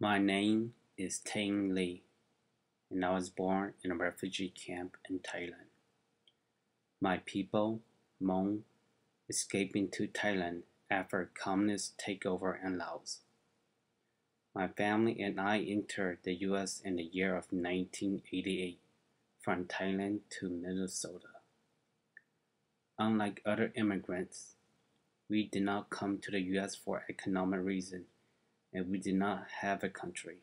My name is Teng Lee, and I was born in a refugee camp in Thailand. My people, Hmong, escaping to Thailand after communist takeover in Laos. My family and I entered the US in the year of 1988 from Thailand to Minnesota. Unlike other immigrants, we did not come to the US for economic reasons and we did not have a country.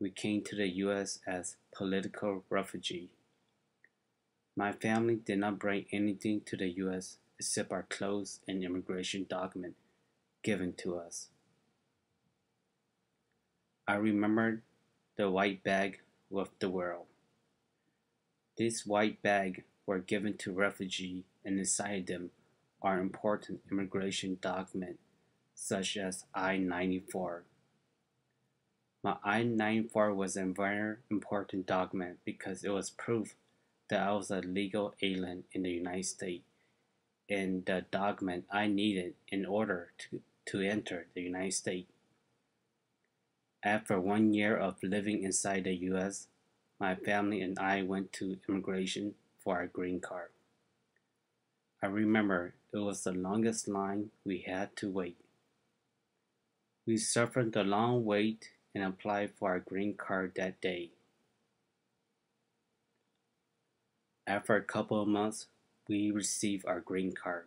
We came to the US as political refugee. My family did not bring anything to the US except our clothes and immigration document given to us. I remembered the white bag with the world. These white bag were given to refugee and inside them are important immigration document such as I-94. My I-94 was a very important document because it was proof that I was a legal alien in the United States and the document I needed in order to, to enter the United States. After one year of living inside the US, my family and I went to immigration for our green card. I remember it was the longest line we had to wait. We suffered the long wait and applied for our green card that day. After a couple of months, we received our green card.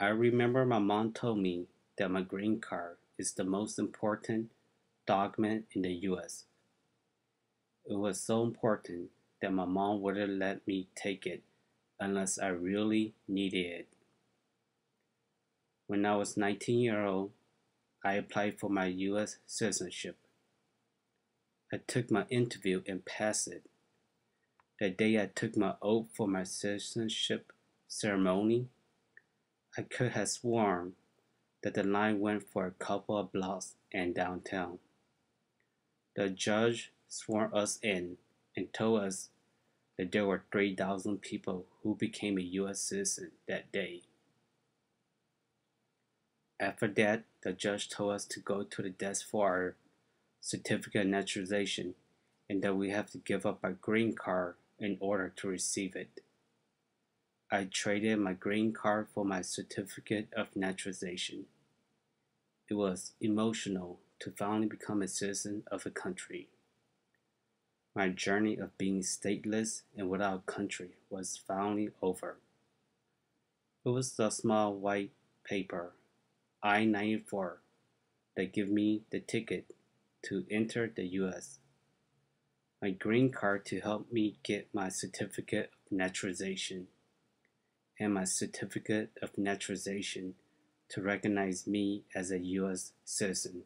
I remember my mom told me that my green card is the most important document in the US. It was so important that my mom wouldn't let me take it unless I really needed it. When I was 19 years old, I applied for my U.S. citizenship. I took my interview and passed it. The day I took my oath for my citizenship ceremony, I could have sworn that the line went for a couple of blocks and downtown. The judge swore us in and told us that there were 3,000 people who became a U.S. citizen that day. After that, the judge told us to go to the desk for our certificate of naturalization and that we have to give up our green card in order to receive it. I traded my green card for my certificate of naturalization. It was emotional to finally become a citizen of a country. My journey of being stateless and without a country was finally over. It was the small white paper I-94 that give me the ticket to enter the US. My green card to help me get my certificate of naturalization and my certificate of naturalization to recognize me as a US citizen.